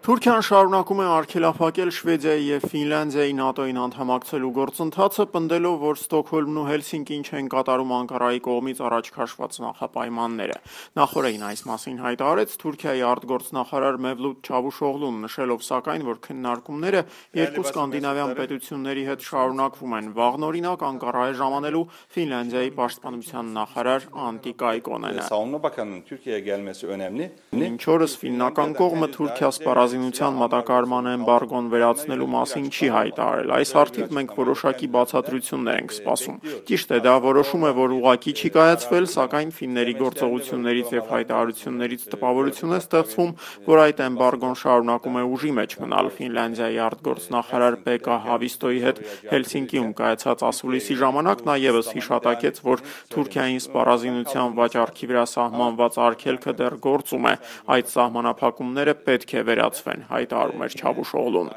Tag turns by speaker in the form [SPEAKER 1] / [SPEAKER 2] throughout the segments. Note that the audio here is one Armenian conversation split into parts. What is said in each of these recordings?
[SPEAKER 1] Թուրքիան շարունակում է արգելափակել Շվեդիայի եւ Ֆինլանդիայի ՆԱՏՕ-ին անդամակցելու գործընթացը, պնդելով, որ Ստոկհոլմն ու Հելսինկին չեն կատարում Անկարայի կողմից առաջ քաշված նախապայմանները։ Նախորդին այս մասին հայտարարեց Թուրքիայի արտգործնախարար Մևլութ Չավուշօղլուն, նշելով սակայն, որ քննարկումները երկու սկանդինավյան պետությունների հետ շարունակվում են։ Վաղնօրինակ Անկարա է ժամանելու Ֆինլանդիայի պաշտպանության նախարար Անտի Կայկոնենը։
[SPEAKER 2] Savunma Bakanı'nın Türkiye'ye gelmesi önemli.
[SPEAKER 1] Մինչ օրս ֆիննական կողմը Թուրքիա սպառազինության մատակարարման էմբարգոն վերացնելու մասին չի հայտարարել։ Այս հարթիվ մենք որոշակի բացատրություններ ենք սպասում։ Ճիշտ է, դա որոշում է, որ ուղակի չի կայացվել, սակայն ֆինների գործողություններից եւ հայտարարություններից տպավորություն է ստեղծվում, որ այդ էմբարգոն շարունակում է ուժի մեջ մնալ։ Ֆինլանդիայի արտգործնախարար Պեկա Հավիստոյի հետ Հելսինկիում կայացած ասուլիսի ժամանակ նա եւս հիշատակեց, որ Թուրքիային սպառազինության վաճառքի վրա սահմանված արգելքը դեռ գործում է։ Այդ սահմանափակումները պետք է վերացվեն, հայտարարում էր Չավուշօղլուն։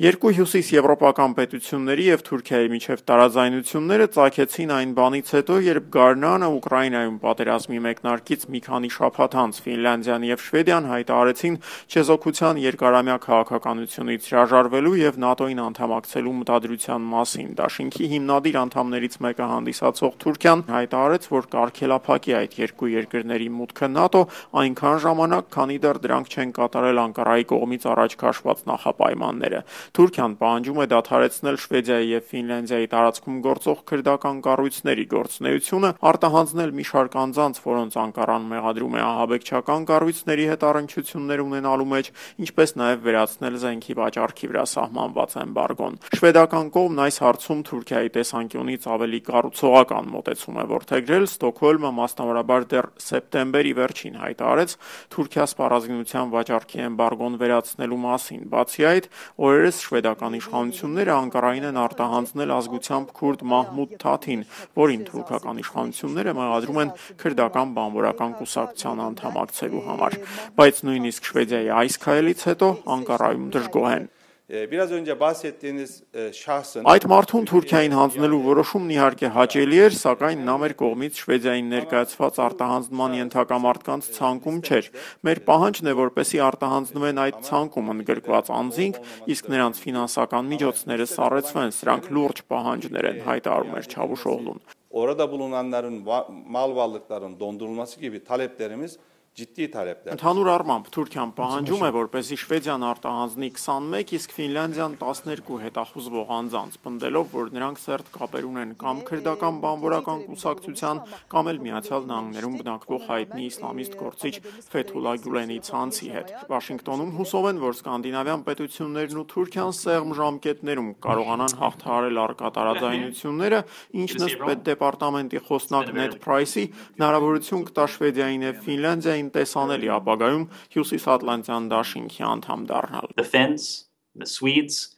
[SPEAKER 1] Երկու հյուսիս եվրոպական պետությունների եւ Թուրքիայի միջև տարաձայնությունները ցակեցին այն բանից հետո, երբ Գարնանը Ուկրաինայում պատերազմի մեկնարկից մի քանի շաբաթ անց Ֆինլանդիան եւ Շվեդիան հայտարարեցին չեզոքության երկարամյա քաղաքականությունից հրաժարվելու եւ ՆԱՏՕ-ին անդամակցելու մտադրության մասին։ Դաշինքի հիմնադիր անդամներից մեկը հանդիսացող Թուրքիան հայտարարեց, որ կարգելափակի այդ երկու երկրների մուտքը ՆԱՏՕ այնքան ժամանակ, քանի դեռ դրանք չեն կատարել Անկարայի կողմից առաջ քաշված նախապայմանները։ Թուրքիան պահանջում է դադարեցնել Շվեդիայի եւ Ֆինլանդիայի տարածքում գործող քրդական կառույցների գործունեությունը, արտահանձնել մի շարք անձանց, որոնց Անկարան մեղադրում է ահաբեկչական կառույցների հետ առնչություններ ունենալու մեջ, ինչպես նաեւ վերացնել զենքի վաճառքի վրա սահմանված էմբարգոն։ Շվեդական կողմն այս հարցում Թուրքիայի տեսանկյունից ավելի կառուցողական մոտեցում է որդեգրել Ստոկհոլմը մասնավորաբար դեռ սեպտեմբերի վերջին հայտարարեց Թուրքիա սպառազինության վաճառքի էմբարգոն վերացնելու մասին։ Բացի այդ, օրերս շվեդական իշխանությունները Անկարային են արտահանձնել ազգությամբ քուրդ Մահմուդ Թաթին, որին թուրքական իշխանությունները մեղադրում են քրդական բանվորական կուսակցության անդամակցելու համար, բայց նույնիսկ Շվեդիայի այս քայլից հետո Անկարայում դժգոհ են։
[SPEAKER 2] Biraz önce bahsettiğiniz şahsın
[SPEAKER 1] Այդ մարդուն Թուրքիային հանձնելու որոշումն իհարկե հաճելի էր, սակայն նա մեր կողմից Շվեդիային ներկայացված արտահանձնման ենթակա մարդկանց ցանկում չէր։ Մեր պահանջն է, որպեսի արտահանձնվեն այդ ցանկում ընդգրկված անձինք, իսկ նրանց ֆինանսական միջոցները սառեցվեն, սրանք լուրջ պահանջներ են, հայտարարում էր Չավուշօղլուն։
[SPEAKER 2] orada bulunanların mal varlıklarının dondurulması gibi taleplerimiz ciddi talepler.
[SPEAKER 1] Ընդհանուր առմամբ Թուրքիան պահանջում է, որպեսզի Շվեդիան արտահանձնի 21, իսկ Ֆինլանդիան 12 հետախուզվող անձանց, պնդելով, որ նրանք սերտ կապեր ունեն կամ քրդական բանվորական կուսակցության, կամ էլ Միացյալ Նահանգներում բնակվող հայտնի իսլամիստ գործիչ Ֆեթուլա Գյուլենի ցանցի հետ։ Վաշինգտոնում հուսով են, որ սկանդինավյան պետություններն ու Թուրքիան սեղմ ժամկետներում կարողանան հաղթահարել արկա տարաձայնությունները, ինչն ըստ պետդեպարտամենտի խոսնակ Նեդ Փրայսի հնարավորություն կտա Շվեդիային եւ Ֆինլանդիային տեսանելի ապագայում հյուսիսատլանտյան դաշինքի անդամ դառնալ։
[SPEAKER 3] the Finns, the Swedes,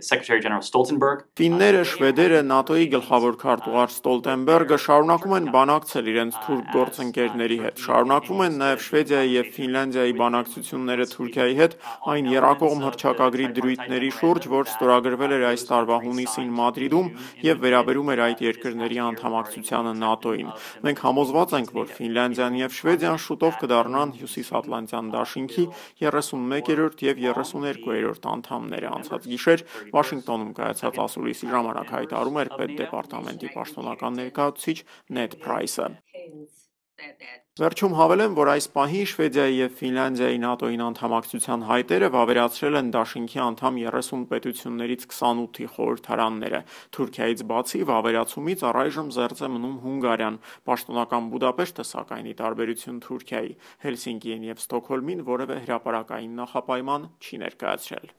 [SPEAKER 3] Secretary General Stoltenberg.
[SPEAKER 1] Ֆինները, շվեդերը, ՆԱՏՕ-ի գլխավոր քարտուղար Ստոլտենբերգը շարունակում են բանակցել իրենց թուրք գործընկերների հետ։ Շարունակվում են նաև Շվեդիայի եւ Ֆինլանդիայի բանակցությունները Թուրքիայի հետ այն երակողմ հրճակագրի դրույթների շուրջ, որ ստորագրվել էր այս տարվա հունիսին Մադրիդում եւ վերաբերում էր այդ երկրների անդամակցությանը ՆԱՏՕ-ին։ Մենք համոզված ենք, որ Ֆինլանդիան եւ Շվեդիան շուտով կդառնան Հյուսիսատլանտյան դաշինքի 31-րդ եւ 32-րդ անդամները անցած գիշեր Վաշինգտոնում կայացած ասուլիսի ժամանակ հայտարարում էր պետդեպարտամենտի պաշտոնական ներկայացուցիչ Նեդ Փրայսը։ Վերջում հավելեմ, որ այս պահին Շվեդիայի եւ Ֆինլանդիայի ՆԱՏՕ-ին անդամակցության հայտերը վավերացրել են Դաշինքի անդամ 30 պետություններից 28-ի խորհրդարանները։ Թուրքիայից բացի վավերացումից առայժմ զերծ է մնում Հունգարիան։ Պաշտոնական Բուդապեշտը սակայն ի տարբերություն Թուրքիայի Հելսինկիին եւ Ստոկհոլմին որևէ հրապարակային նախապայման չի ներկայացրել։